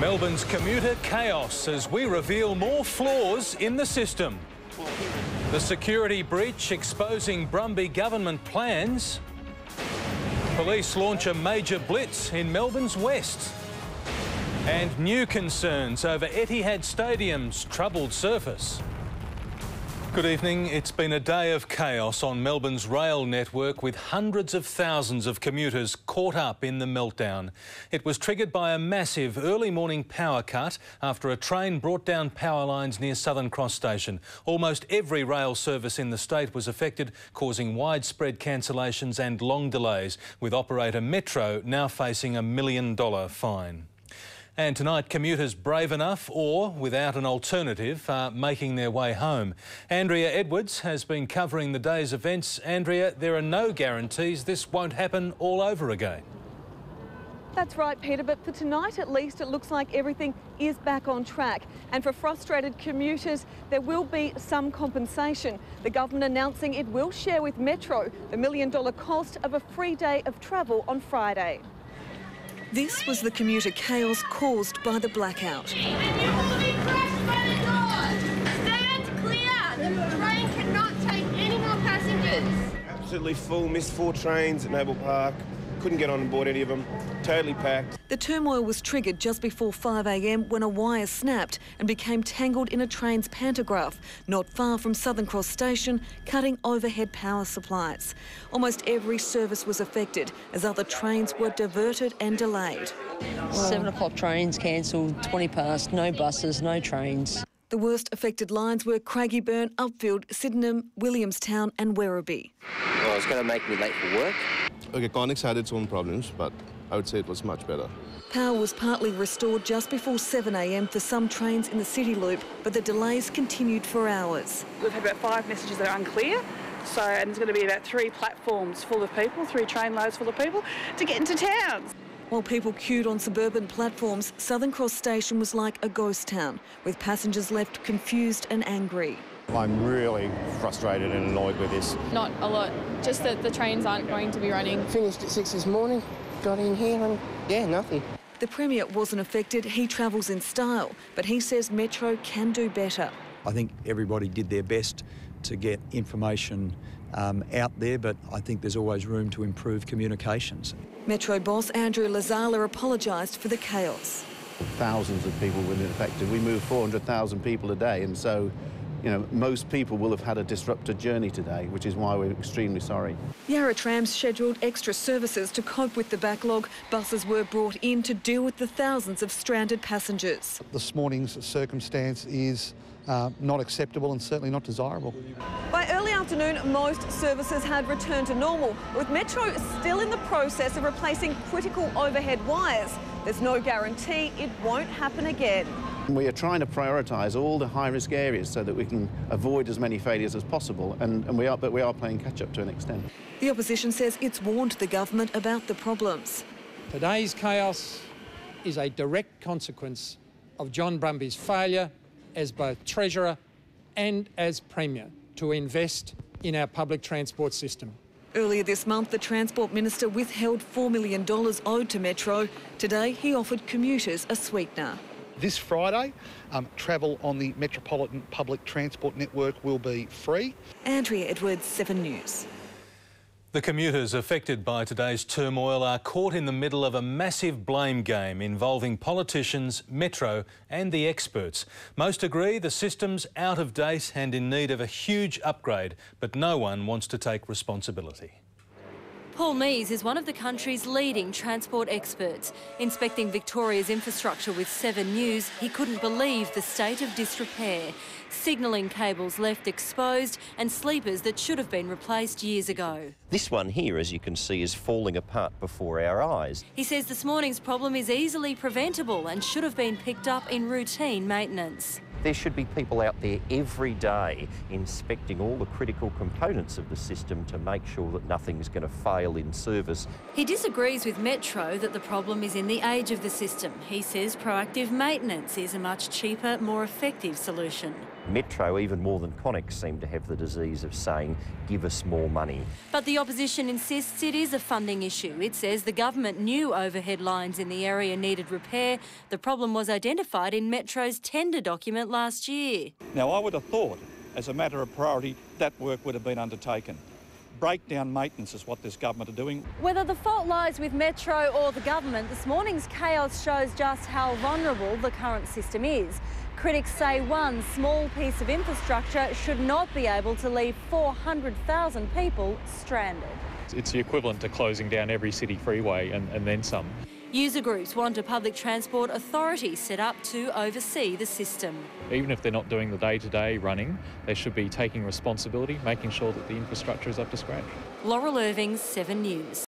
Melbourne's commuter chaos as we reveal more flaws in the system. The security breach exposing Brumby government plans. Police launch a major blitz in Melbourne's west. And new concerns over Etihad Stadium's troubled surface. Good evening. It's been a day of chaos on Melbourne's rail network with hundreds of thousands of commuters caught up in the meltdown. It was triggered by a massive early morning power cut after a train brought down power lines near Southern Cross Station. Almost every rail service in the state was affected, causing widespread cancellations and long delays, with operator Metro now facing a million dollar fine. And tonight, commuters brave enough or without an alternative are making their way home. Andrea Edwards has been covering the day's events. Andrea, there are no guarantees this won't happen all over again. That's right, Peter, but for tonight at least, it looks like everything is back on track. And for frustrated commuters, there will be some compensation. The government announcing it will share with Metro the million dollar cost of a free day of travel on Friday. This was the commuter chaos caused by the blackout. Absolutely full, missed four trains at Noble Park. Couldn't get on board any of them. Totally packed. The turmoil was triggered just before 5am when a wire snapped and became tangled in a train's pantograph not far from Southern Cross Station, cutting overhead power supplies. Almost every service was affected as other trains were diverted and delayed. Seven o'clock trains cancelled, 20 past, no buses, no trains. The worst affected lines were Craigieburn, Upfield, Sydenham, Williamstown and Werribee. Well, it's going to make me late for work. Okay, Connex had its own problems, but I would say it was much better. Power was partly restored just before 7am for some trains in the City Loop, but the delays continued for hours. We've had about five messages that are unclear. So, and there's going to be about three platforms full of people, three train loads full of people to get into town. While people queued on suburban platforms, Southern Cross Station was like a ghost town, with passengers left confused and angry. I'm really frustrated and annoyed with this. Not a lot, just that the trains aren't going to be running. Finished at six this morning, got in here and yeah, nothing. The Premier wasn't affected, he travels in style, but he says Metro can do better. I think everybody did their best to get information um, out there, but I think there's always room to improve communications. Metro boss Andrew Lezala apologised for the chaos. Thousands of people were affected. We move 400,000 people a day, and so you know, most people will have had a disrupted journey today, which is why we're extremely sorry. Yarra Trams scheduled extra services to cope with the backlog. Buses were brought in to deal with the thousands of stranded passengers. This morning's circumstance is uh, not acceptable and certainly not desirable. By early afternoon, most services had returned to normal, with Metro still in the process of replacing critical overhead wires. There's no guarantee it won't happen again. We are trying to prioritise all the high-risk areas so that we can avoid as many failures as possible, and, and we are, but we are playing catch-up to an extent. The opposition says it's warned the government about the problems. Today's chaos is a direct consequence of John Brumby's failure as both Treasurer and as Premier to invest in our public transport system. Earlier this month, the Transport Minister withheld $4 million owed to Metro. Today, he offered commuters a sweetener. This Friday, um, travel on the Metropolitan Public Transport Network will be free. Andrea Edwards, 7 News. The commuters affected by today's turmoil are caught in the middle of a massive blame game involving politicians, Metro and the experts. Most agree the system's out of date and in need of a huge upgrade, but no one wants to take responsibility. Paul Mees is one of the country's leading transport experts. Inspecting Victoria's infrastructure with Seven News, he couldn't believe the state of disrepair. Signalling cables left exposed and sleepers that should have been replaced years ago. This one here, as you can see, is falling apart before our eyes. He says this morning's problem is easily preventable and should have been picked up in routine maintenance. There should be people out there every day inspecting all the critical components of the system to make sure that nothing's going to fail in service. He disagrees with Metro that the problem is in the age of the system. He says proactive maintenance is a much cheaper, more effective solution. Metro, even more than Connex, seem to have the disease of saying, give us more money. But the opposition insists it is a funding issue. It says the government knew overhead lines in the area needed repair. The problem was identified in Metro's tender document last year. Now, I would have thought, as a matter of priority, that work would have been undertaken. Breakdown maintenance is what this government are doing. Whether the fault lies with Metro or the government, this morning's chaos shows just how vulnerable the current system is. Critics say one small piece of infrastructure should not be able to leave 400,000 people stranded. It's the equivalent to closing down every city freeway and, and then some. User groups want a public transport authority set up to oversee the system. Even if they're not doing the day-to-day running, they should be taking responsibility, making sure that the infrastructure is up to scratch. Laurel Irving, 7 News.